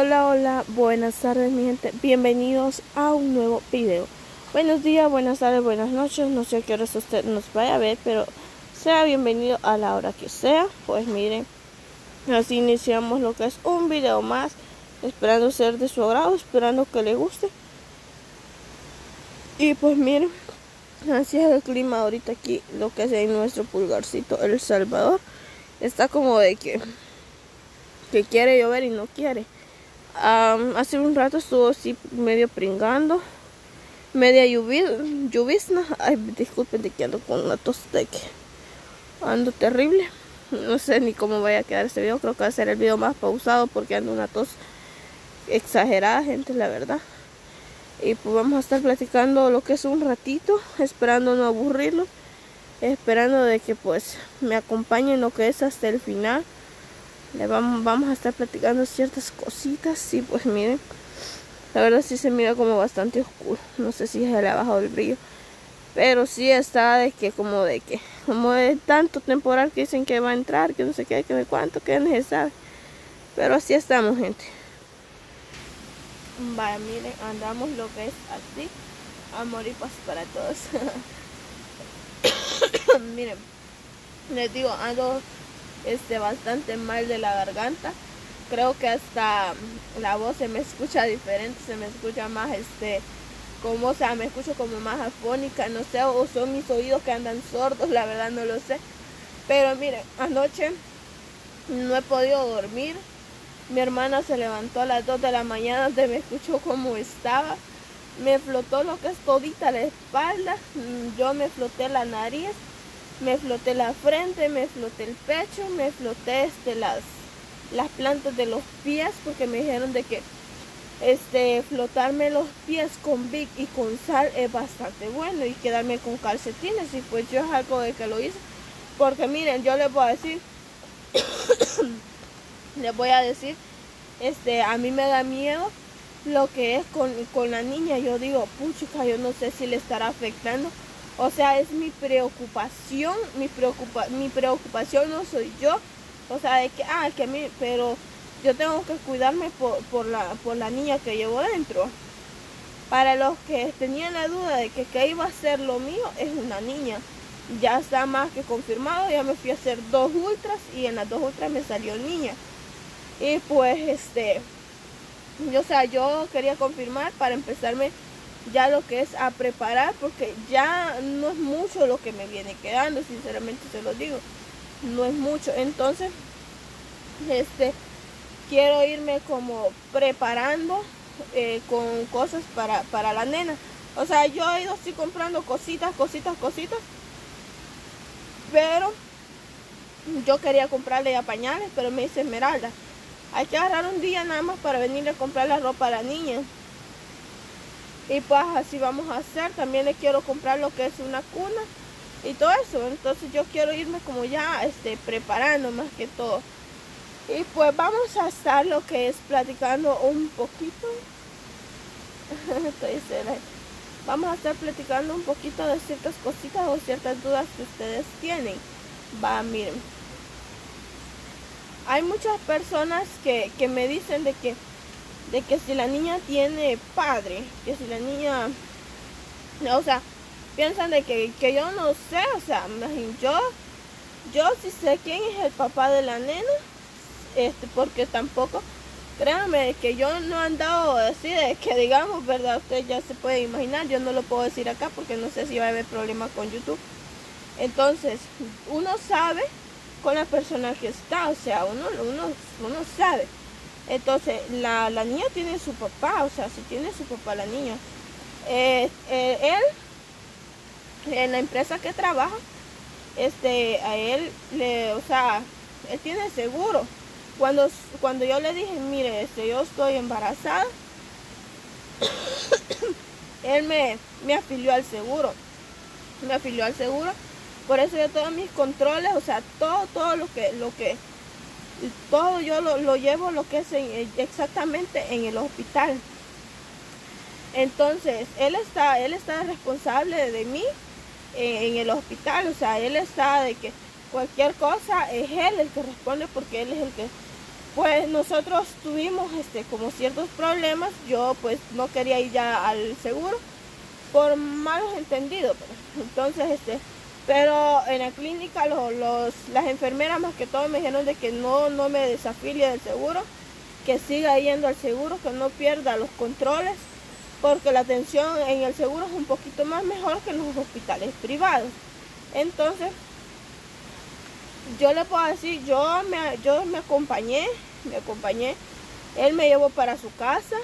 Hola, hola, buenas tardes mi gente, bienvenidos a un nuevo video. Buenos días, buenas tardes, buenas noches, no sé a qué hora usted nos vaya a ver, pero sea bienvenido a la hora que sea. Pues miren, así iniciamos lo que es un video más, esperando ser de su agrado, esperando que le guste. Y pues miren, así es el clima ahorita aquí, lo que es en nuestro pulgarcito, El Salvador. Está como de que, que quiere llover y no quiere hace un rato estuvo así medio pringando. Media lluvia, Ay, disculpen de que ando con una tos de que ando terrible. No sé ni cómo vaya a quedar este video. Creo que va a ser el video más pausado porque ando una tos exagerada, gente, la verdad. Y pues vamos a estar platicando lo que es un ratito, esperando no aburrirlo. Esperando de que pues me acompañen lo que es hasta el final le vamos, vamos a estar platicando ciertas cositas. Sí, pues miren. La verdad sí se mira como bastante oscuro. No sé si se le ha bajado el brillo. Pero sí está de que como de que, como de tanto temporal que dicen que va a entrar, que no sé qué, que de cuánto, que necesario. Pero así estamos, gente. Vaya, miren, andamos lo que es así. Amor y paz para todos. miren, les digo, ando este, bastante mal de la garganta. Creo que hasta la voz se me escucha diferente, se me escucha más, este, como, sea, me escucho como más afónica, no sé, o son mis oídos que andan sordos, la verdad no lo sé. Pero miren, anoche no he podido dormir. Mi hermana se levantó a las 2 de la mañana, se me escuchó como estaba. Me flotó lo que es todita la espalda, yo me floté la nariz me floté la frente, me floté el pecho, me floté este, las, las plantas de los pies porque me dijeron de que este flotarme los pies con Vic y con sal es bastante bueno y quedarme con calcetines y pues yo es algo de que lo hice. Porque miren yo les voy a decir les voy a decir este a mí me da miedo lo que es con, con la niña. Yo digo pucha yo no sé si le estará afectando o sea, es mi preocupación, mi, preocupa, mi preocupación no soy yo. O sea, de que, ah, que a mí, pero yo tengo que cuidarme por, la, por la niña que llevo dentro. Para los que tenían la duda de que qué iba a ser lo mío, es una niña. Ya está más que confirmado, ya me fui a hacer dos ultras y en las dos ultras me salió niña. Y pues este, yo, o sea, yo quería confirmar para empezarme ya lo que es a preparar porque ya no es mucho lo que me viene quedando, sinceramente se lo digo, no es mucho. Entonces, este, quiero irme como preparando eh, con cosas para, para la nena. O sea, yo he ido así comprando cositas, cositas, cositas. Pero yo quería comprarle ya pañales, pero me dice Esmeralda, hay que agarrar un día nada más para venirle a comprar la ropa a la niña. Y pues así vamos a hacer. También le quiero comprar lo que es una cuna y todo eso. Entonces yo quiero irme como ya este, preparando más que todo. Y pues vamos a estar lo que es platicando un poquito. vamos a estar platicando un poquito de ciertas cositas o ciertas dudas que ustedes tienen. Va, miren. Hay muchas personas que, que me dicen de que de que si la niña tiene padre, que si la niña, o sea, piensan de que, yo no sé, o sea, yo, yo sí sé quién es el papá de la nena, este, porque tampoco, créanme que yo no he andado así de que digamos, verdad, usted ya se puede imaginar, yo no lo puedo decir acá porque no sé si va a haber problemas con YouTube. Entonces, uno sabe con la persona que está, o sea, uno, uno, uno sabe. Entonces, la, niña tiene su papá, o sea, si tiene su papá la niña. Eh, eh, él, en la empresa que trabaja, este, a él, le, o sea, él tiene seguro. Cuando, cuando yo le dije, mire, este, yo estoy embarazada, él me, me afilió al seguro. Me afilió al seguro. Por eso yo todos mis controles, o sea, todo, todo lo que, lo que, todo yo lo, llevo lo que es exactamente en el hospital. Entonces, él está, él está responsable de mí en, el hospital, o sea, él está de que cualquier cosa es él el que responde porque él es el que pues nosotros tuvimos este como ciertos problemas yo pues no quería ir ya al seguro por malos entendidos pues. entonces este pero en la clínica los, las enfermeras más que todo me dijeron de que no no me desafilie del seguro que siga yendo al seguro que no pierda los controles porque la atención en el seguro es un poquito más mejor que en los hospitales privados entonces yo le puedo decir yo me yo me acompañé me acompañé. Él me llevó para su casa.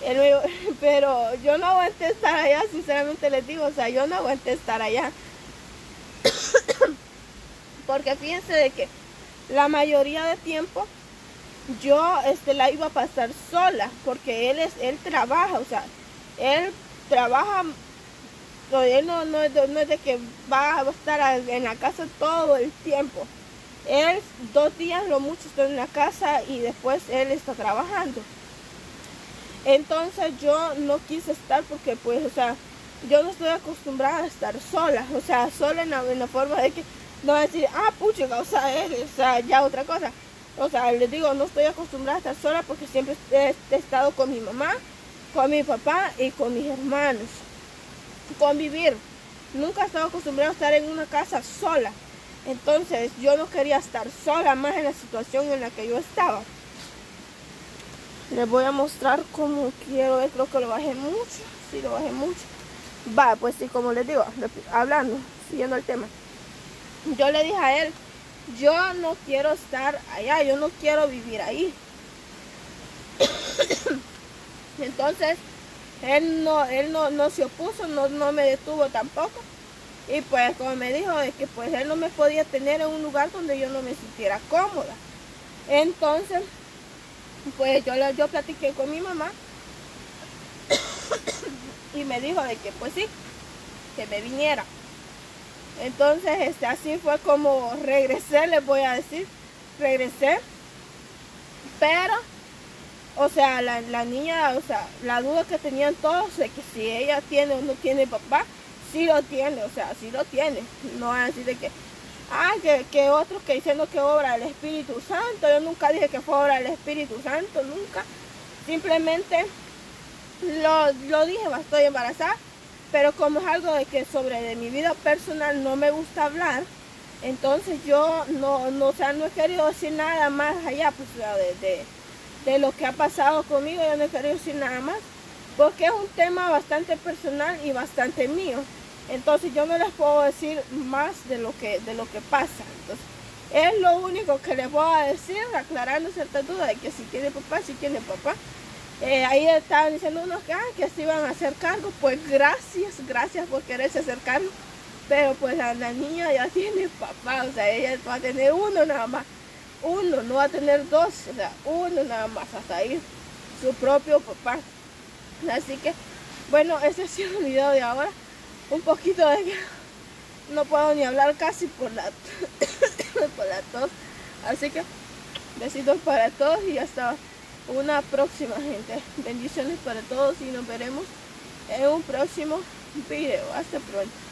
pero yo no aguanté estar allá, sinceramente les digo, o sea, yo no aguanté estar allá. Porque fíjense de que la mayoría de tiempo yo este, la iba a pasar sola, porque él es, él trabaja, o sea, él trabaja, él no, no, no es de que va a estar en la casa todo el tiempo. Él dos días lo mucho está en la casa y después él está trabajando. Entonces yo no quise estar porque pues, o sea, yo no estoy acostumbrada a estar sola, o sea, sola en la, forma de que no decir, ah, pucha, o sea, sea, ya otra cosa. O sea, les digo, no estoy acostumbrada a estar sola porque siempre he, he estado con mi mamá, con mi papá y con mis hermanos. Convivir. Nunca he estado acostumbrada a estar en una casa sola. Entonces yo no quería estar sola más en la situación en la que yo estaba. Les voy a mostrar cómo quiero ver, creo que lo bajé mucho, sí lo bajé mucho. Va, pues sí, como les digo, hablando, siguiendo el tema. Yo le dije a él, yo no quiero estar allá, yo no quiero vivir ahí. Entonces, él no, él no, no se opuso, no, no me detuvo tampoco. Y pues como me dijo de que pues él no me podía tener en un lugar donde yo no me sintiera cómoda. Entonces, pues yo, yo platiqué con mi mamá y me dijo de que pues sí, que me viniera. Entonces, este, así fue como regresé, les voy a decir, regresé. Pero, o sea, la, la niña, o sea, la duda que tenían todos de que si ella tiene o no tiene papá, sí lo tiene, o sea, sí lo tiene. No es así de que, ah, que, que otros que diciendo que obra el Espíritu Santo. Yo nunca dije que fue obra del Espíritu Santo, nunca. Simplemente lo, lo dije, estoy embarazada. Pero como es algo de que sobre de mi vida personal no me gusta hablar, entonces yo no, no, sea, no he querido decir nada más allá, pues, de, de lo que ha pasado conmigo, yo no he querido decir nada más, porque es un tema bastante personal y bastante mío. Entonces yo no les puedo decir más de lo que, de lo que pasa. Entonces, es lo único que les voy a decir, aclarando cierta duda de que si tiene papá, si tiene papá. Eh, ahí estaban diciendo unos que, ah, que se iban a hacer cargo. Pues gracias, gracias por quererse hacer cargo. Pero pues la, la niña ya tiene papá, o sea, ella va a tener uno nada más. Uno, no va a tener dos, o sea, uno nada más, hasta ahí su propio papá. Así que, bueno, ese ha sido el video de ahora un poquito de que no puedo ni hablar casi por la, por la tos. Así que besitos para todos y hasta una próxima gente. Bendiciones para todos y nos veremos en un próximo video. Hasta pronto.